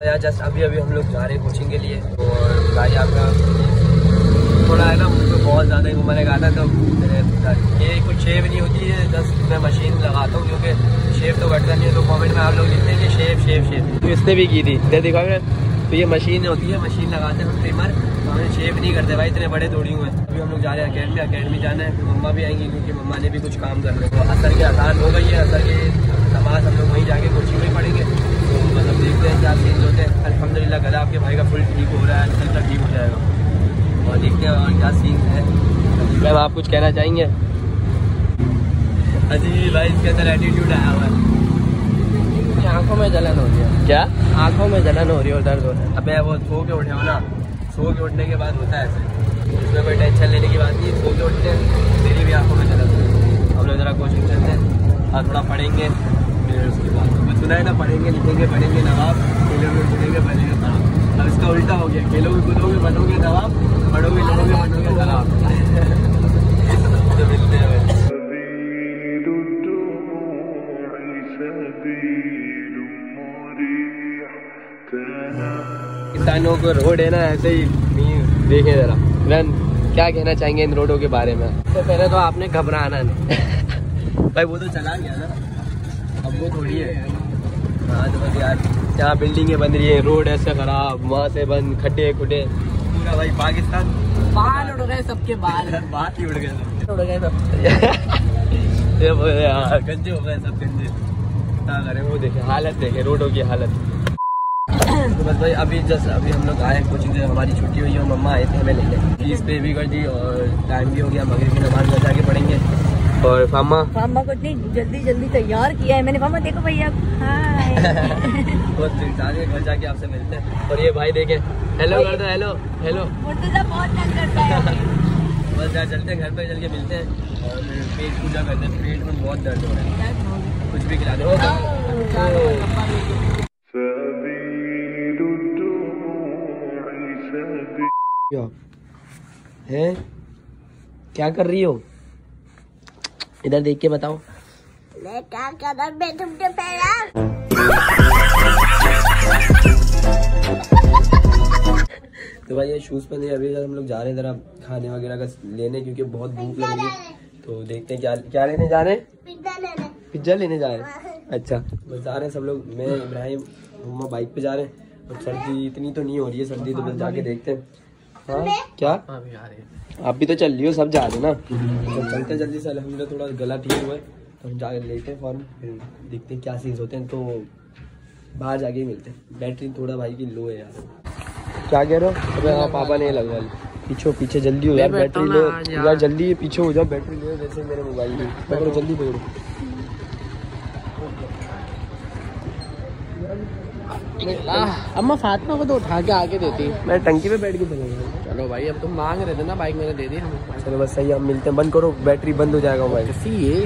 यार जस्ट अभी अभी हम लोग जा रहे हैं कोचिंग के लिए। और भाई आपका थोड़ा है ना मुझको बहुत ज़्यादा ही मैंने कहा था तो ये कुछ शेव नहीं होती है, जस्ट मैं मशीन लगाता हूँ, क्योंकि शेव तो घटता नहीं है तो कमेंट में आप लोग लिखते हैं कि शेव शेव शेव तो इसने भी की थी। दे दिखा तो ये मशीन होती है मशीन लगाते हैं ट्रिमर तो हमें शेव नहीं करते, भाई इतने बड़े थोड़ी हुए। अभी हम लोग जा रहे हैं अकेडमी अकेडमी जाना है, फिर मम्मा भी आएँगी, क्योंकि मम्मा ने भी कुछ काम करना है तो असर के आसान हो गई है, असर के नमाज़ हम लोग वहीं जाके कोचिंग में पढ़ेंगे। तो देखते हैं क्या चेंज होते हैं। अलहमदिल्ला गला आपके भाई का फुल ठीक हो रहा है अच्छा ठीक हो जाएगा। और देखते हैं और क्या सीन है। मैम आप कुछ कहना चाहेंगे? अजी भाई इसके अंदर एटीट्यूड आया हुआ है। आँखों में जलन हो रही है। क्या? आँखों में जलन हो रही है और दर्द हो रहा है। अबे वो सो के उठे हो ना। सो के उठने के बाद होता है ऐसे। इसमें कोई टेंशन लेने की बात नहीं सो के उठते हैं मेरी भी आँखों में जलन हो रही है। हम लोग ज़रा कोचिंग करते हैं। और थोड़ा पढ़ेंगे फिर उसके बाद। सुना है ना पढ़ेंगे लिखेंगे पढ़ेंगे नवाब खेलोगे कूदेंगे बनेंगे नवाब। अब इसका उल्टा हो गया खेलोगे कूदोगे बनोगे नवाब पढ़ोगे लिखोगे बनोगे नवाब। किसानों को रोड है ना ऐसे ही देखे जरा। रन क्या कहना चाहेंगे इन रोडों के बारे में? तो पहले तो आपने घबराना नहीं। भाई वो तो चला गया ना। अब वो थोड़ी है। यार यहाँ बिल्डिंगें बन रही है रोड ऐसे खराब वहाँ से बंद खड्डे खुड्डे। पूरा भाई पाकिस्तान। बाल उड़ गए सबके बाल। बात ही उड़ गए उड़ गए सब। ये यार गंजे हो गए सब गंजे। क्या करें वो देखे हालत देखे रोडों की हालत। तो बस भाई अभी जस्ट अभी हम लोग आए कुछ हमारी छुट्टी हुई है मम्मा आए थे हमें लेने फ़ीस पे भी कर दी और टाइम भी हो गया मगरब की नमाज़ में जाके पढ़ेंगे। और फामा? फामा को इतनी जल्दी जल्दी तैयार किया है। मैंने फामा देखो भैया घर जाके आपसे मिलते हैं। और ये भाई देखे। हेलो कर दो हेलो हेलो बहुत बस यार चलते घर पे चल के मिलते हैं। और पेट पूजा करते हैं। पेट में बहुत दर्द हो रहा है। कुछ भी खिला दो। क्या कर रही हो? इधर देख के बताओ। मैं क्या तो भाई ये शूज़ पहने अभी हम लोग जा रहे हैं जरा खाने वगैरह का लेने क्योंकि बहुत भूख लग रही है। तो देखते हैं क्या क्या लेने जा रहे हैं? पिज्जा लेने। पिज्जा लेने जा रहे हैं? अच्छा बस जा रहे हैं सब लोग। मैं इब्राहिम मम्मा बाइक पे जा रहे हैं। और सर्दी इतनी तो नहीं हो रही है सर्दी तो बस जाके देखते हैं। हाँ? क्या? अभी आ रही है। आप भी तो चल रही हो सब जा रहे ना? तो चलते हैं जल्दी से अलहमदिल्ला थोड़ा गला ठीक हुआ है। तो हम जाके लेते हैं फॉर्म फिर देखते हैं क्या सीन्स होते हैं तो बाहर जाके ही मिलते हैं। बैटरी थोड़ा भाई की लो है यार। क्या कह रहे हो? अबे हाँ पापा ने लगवा ली। पीछे पीछे जल्दी हो यार बैटरी लो। यार। जल्दी पीछे हो जाओ बैटरी लो जैसे मेरे मोबाइल पकड़ो जल्दी पकड़ो। अम्मा फातिमा को तो उठा के आगे देती मैं टंकी पे बैठ के चलूंगा चलो भाई अब तुम मांग रहे थे ना बाइक मैंने दे दी हमें चलो बस सही है, हम मिलते हैं बंद करो बैटरी बंद हो जाएगा मोबाइल कैसी ये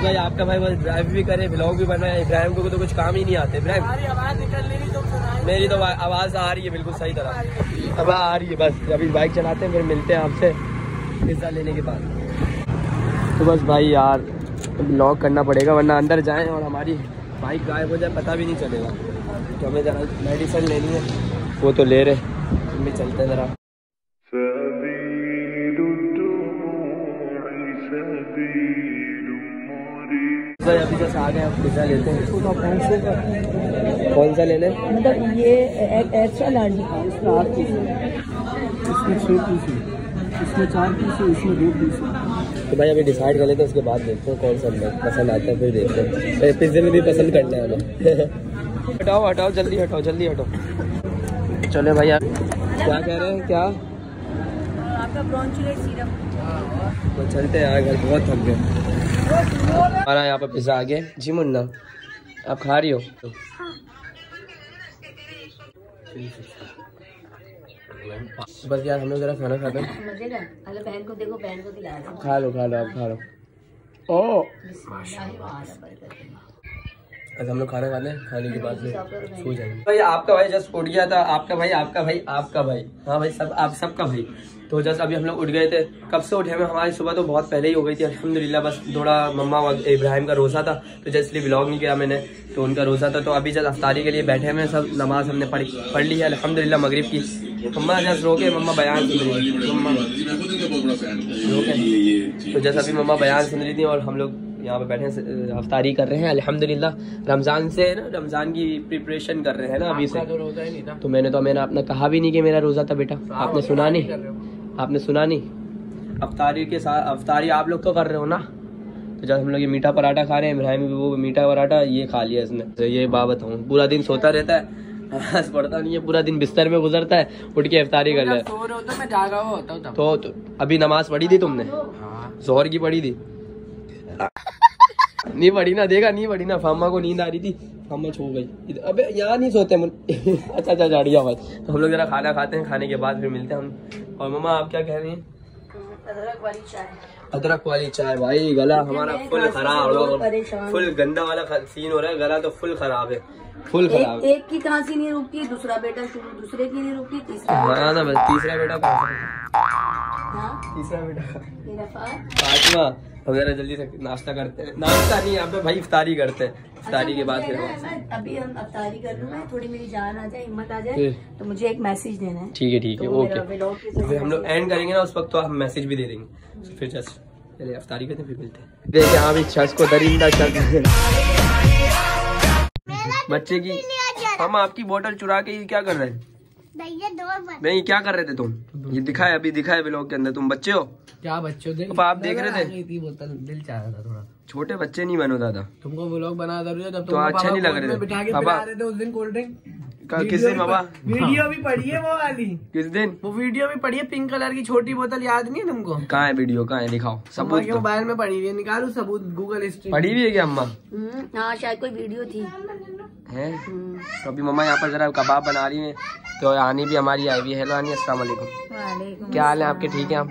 तो आपका भाई बस ड्राइव भी करे ब्लॉग भी बनाए इब्राहिम को तो कुछ काम ही नहीं आते। इब्राहिम मेरी तो आवाज़ आ रही है बिल्कुल सही तरह अब आ रही है बस अभी बाइक चलाते हैं फिर मिलते हैं आपसे हिस्सा लेने के बाद। तो बस भाई यार ब्लॉग करना पड़ेगा वरना अंदर जाए और हमारी बाइक गायब हो जाए पता भी नहीं चलेगा। तो हमें ज़रा मेडिसिन लेनी है वो तो ले रहे हम भी चलते ज़रा। कौन सा लेने? मतलब ये एक एक्स्ट्रा लार्ज इसमें छः पीस है। इसमें चार पीस है इसमें दो पीस है। तो भाई अभी डिसाइड कर लेते हैं उसके बाद देखते हैं कौन सा हमें पसंद आता है फिर देखते हैं। पिज़्ज़े में भी पसंद करना है हमें। हटाओ हटाओ जल्दी हटाओ जल्दी हटाओ। चले भैया क्या कह रहे हैं क्या? आपका ब्रॉन्चुलेट सीरम तो चलते हैं यार घर बहुत थक गए। हमारा यहाँ पर पिज्जा आ गया। जी मुन्ना आप खा रही हो? बस यार हम लोग जरा खाना खाते हैं। मज़े का अरे बहन को देखो बहन को दिला खा लो खा लो आप खा लो। ओ। अच्छा हम लोग खाना खाते हैं खाने के बाद फिर सो जाएँगे। भाई आपका भाई जस्ट उठ गया था। आपका भाई आपका भाई आपका भाई। हाँ भाई सब आप सबका भाई। तो जस्ट अभी हम लोग उठ गए थे कब से उठे हमें हमारी सुबह तो बहुत पहले ही हो गई थी अल्हम्दुलिल्लाह बस थोड़ा मम्मा और इब्राहिम का रोज़ा था तो जस्ट इसलिए ब्लॉग नहीं किया मैंने तो उनका रोज़ा था। तो अभी जस्ट अफ्तारी के लिए बैठे हैं सब नमाज़ हमने पढ़ी पढ़ ली है अल्हम्दुलिल्लाह मगरिब की। मम्मा जस्ट रोके मम्मा बयान सुन रही थी रोके तो जैसे अभी मम्मा बयान सुन रही थी और हम लोग यहाँ पे बैठे हैं अफ्तारी कर रहे हैं अल्हम्दुलिल्लाह। रमज़ान से ना रमज़ान की प्रिपरेशन कर रहे हैं ना अभी से। तो मैंने तो मैंने अपना कहा भी नहीं कि मेरा रोज़ा था बेटा। आपने सुना नहीं? आपने सुना नहीं? अफ्तारी के साथ अफ्तारी आप लोग तो कर रहे हो ना? तो जब हम लोग ये मीठा पराठा खा रहे हैं इब्राहिम भी वो मीठा पराठा ये खा लिया इसने। तो ये बाबत हूँ। पूरा दिन सोता रहता है। नमाज़ पढ़ता नहीं है पूरा दिन बिस्तर में गुजरता है उठ के इफ्तारी कर ले सो रहे हो तो मैं जागा हुआ होता हूँ तब। तो, तो अभी नमाज़ पढ़ी थी तुमने? हाँ। जोहर की पढ़ी थी? नहीं पढ़ी ना देखा नहीं पढ़ी ना फामा को नींद आ रही थी फामा छो गई। अबे यहाँ नहीं सोते अच्छा अच्छा जाड़िया भाई तो हम लोग जरा खाना खाते हैं खाने के बाद फिर मिलते हैं हम। और मम्मा आप क्या कह रही हैं? अदरक वाली चाय। अदरक वाली चाय भाई गला हमारा फुल खराब हो रहा हूँ। फुल गंदा वाला सीन हो रहा है गला तो फुल खराब है। फुल खराब एक एक की खांसी नहीं रुकती दूसरा बेटा शुरू दूसरे की नहीं रुकती तीसरा हाँ ना बस तीसरा बेटा हाँ? तीसरा बेटा। मेरा जरा जल्दी से नाश्ता करते हैं। नाश्ता नहीं यहाँ पे भाई इफ्तारी करते हैं। इफ्तारी के बाद अभी हम अफ्तारी कर लूँ मैं थोड़ी मेरी जान आ जाए हिम्मत आ जाए तो मुझे एक मैसेज देना है। ठीक है ठीक है तो ओके। तो फिर हम लोग एंड करेंगे ना उस वक्त तो हम मैसेज भी दे देंगे। तो फिर जस्ट चलिए अफ्तारी करते हैं फिर मिलते हैं। देखिए यहाँ भी शख्स को दरिंदा शख्स बच्चे की हम आपकी बोतल चुरा के ये क्या कर रहे हैं? नहीं क्या कर रहे थे तुम? ये दिखाए अभी दिखाए ब्लॉग के अंदर। तुम बच्चे हो? क्या बच्चों देख आप देख रहे थे? थी बोतल दिल चाह रहा था थोड़ा। छोटे बच्चे नहीं बनो दादा। तुमको व्लॉग बना दो जब तो अच्छा नहीं लग रहे थे। बिठा के पिला रहे थे उस दिन कोल्ड ड्रिंक किस दिन बाबा वीडियो भी पड़ी है वो वाली। किस दिन? वो वीडियो भी पड़ी है पिंक कलर की छोटी बोतल याद नहीं है तुमको? कहाँ है वीडियो कहाँ है? दिखाओ। सबूत तो। मोबाइल में पड़ी हुई है निकालू सबूत गूगल हिस्ट्री पढ़ी भी है क्या अम्मा? हम्म, हाँ शायद कोई वीडियो थी। है? हम्म, तो अभी मम्मा यहाँ पर जरा कबाब बना रही है तो आनी भी हमारी आई हुई है। हेलो आनी अस्सलाम वालेकुम। वालेकुम क्या हाल है आपके? ठीक है आप?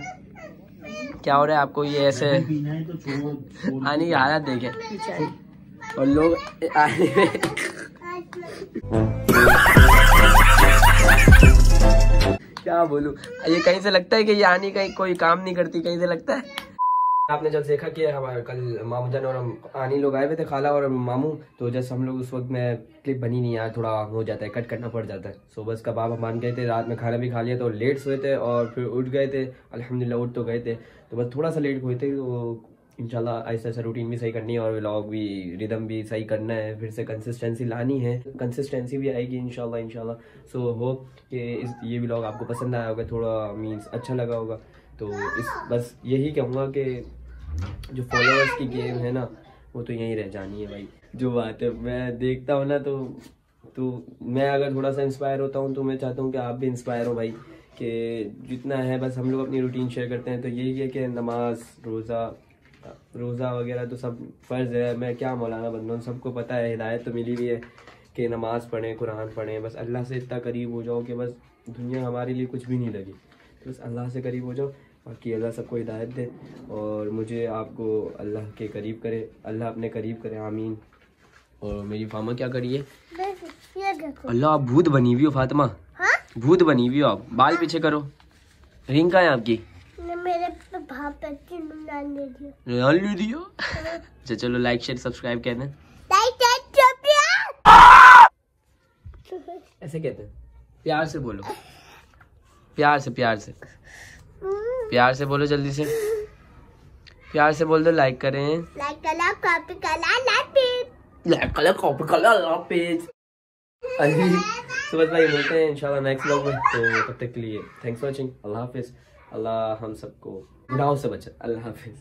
क्या हो रहा है आपको ये ऐसे? आने की हालत देखे और लोग आने क्या बोलू? ये कहीं से लगता है कि ये आनी कहीं कोई काम नहीं करती कहीं से लगता है? आपने जब देखा कि हमारे कल मामू जान और आनी लोग आए हुए थे, खाला और मामू तो जैसे हम लोग उस वक्त में क्लिप बनी नहीं यार थोड़ा हो जाता है कट करना पड़ जाता है। सो बस कबाब हम मान गए थे, रात में खाना भी खा लिया तो लेट सोए थे और फिर उठ गए थे अलहमदिल्ला उठ तो गए थे। तो बस थोड़ा सा लेट हुए थे तो इंशाल्लाह ऐसा ऐसा रूटीन भी सही करनी है और व्लॉग भी रिदम भी सही करना है, फिर से कंसिस्टेंसी लानी है। कंसिस्टेंसी भी आएगी इंशाल्लाह इंशाल्लाह। सो हो कि इस, ये व्लॉग आपको पसंद आया होगा, थोड़ा मीन्स अच्छा लगा होगा। तो इस, बस यही कहूँगा कि जो फॉलोअर्स की गेम है ना, वो तो यहीं रह जानी है भाई। जो बात है, मैं देखता हूँ ना तो तो मैं अगर थोड़ा सा इंस्पायर होता हूँ तो मैं चाहता हूँ कि आप भी इंस्पायर हो भाई, कि जितना है, बस हम लोग अपनी रूटीन शेयर करते हैं। तो यही है कि नमाज़, रोज़ा रोज़ा वगैरह तो सब फ़र्ज़ है। मैं क्या मौलाना बन रहा हूँ सबको पता है, हिदायत तो मिली हुई है कि नमाज़ पढ़ें, कुरान पढ़ें। बस अल्लाह से इतना करीब हो जाओ कि बस दुनिया हमारे लिए कुछ भी नहीं लगी। तो बस अल्लाह से करीब हो जाओ बाकी अल्लाह सबको हिदायत दे और मुझे आपको अल्लाह के करीब करे अल्लाह अपने करीब करे आमीन। और मेरी फामा क्या करिए अल्लाह आप भूत बनी हुई हो फातिमा। भूत बनी हुई हो आप। बाल हा? पीछे करो। रिंग कहाँ है आपकी? मेरे दे दिया अच्छा चलो लाइक शेयर सब्सक्राइब हैं। लाइक ऐसे कहते हैं। प्यार से बोलो। प्यार से प्यार से। प्यार से बोलो जल्दी से। प्यार से बोल दो लाइक करें। लाइक कर लो कॉपी कर लो लाइक पेज लाइक कर लो कॉपी कर लो लाइक पेज सुबह भाई मिलते हैं इंशाल्लाह नेक्स्ट व्लॉग में। तो तब तक के लिए थैंक्स फॉर वाचिंग अल्लाह हाफिज। अल्लाह हम सबको गुनाहों से बचा। अल्लाह हाफिज।